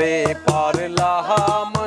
করে পারলাম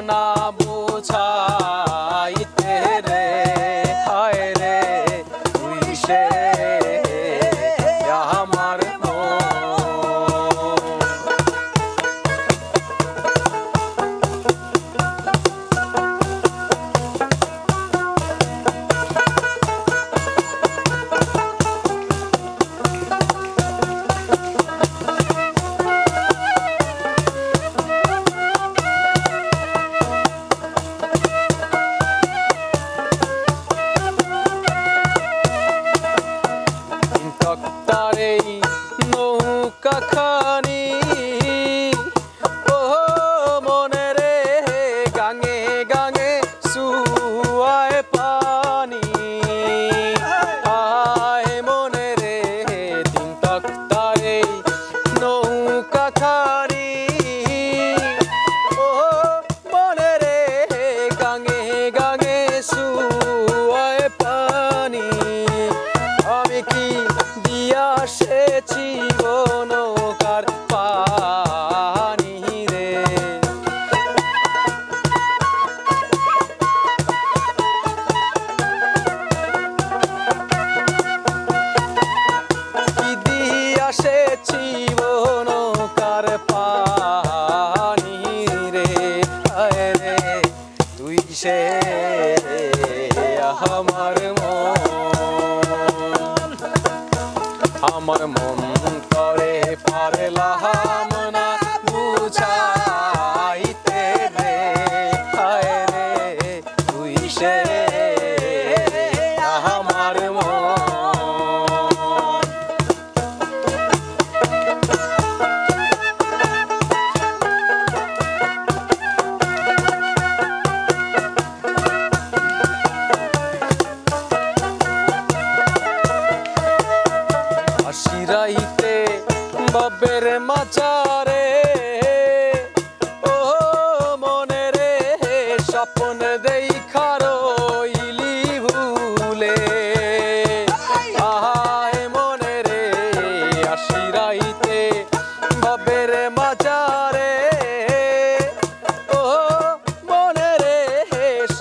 গেছি বনকার পানি রে। আসেছি বনকার পানি রে? রে তুই সে আমার মন। আমার মন করে পারে লাহা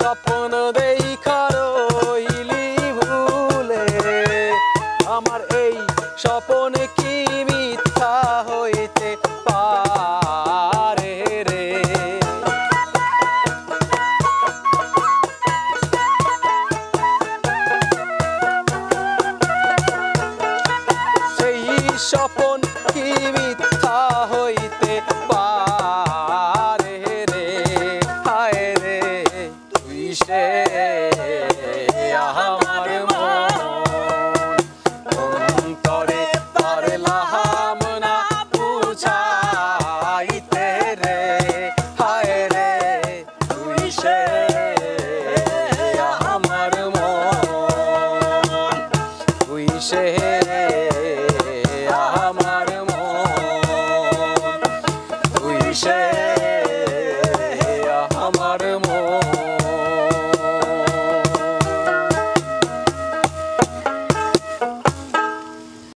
স্বপ্ন দেই রইলি ভুলে। আমার এই স্বপনে কি মিথ্যা হইতে পারে রে? সেই স্বপ্ন কিসে আমার মন্তরে তর লাহাম না বুঝাইতে রে। হায় রে, তুই সে আমার মন। তুই সে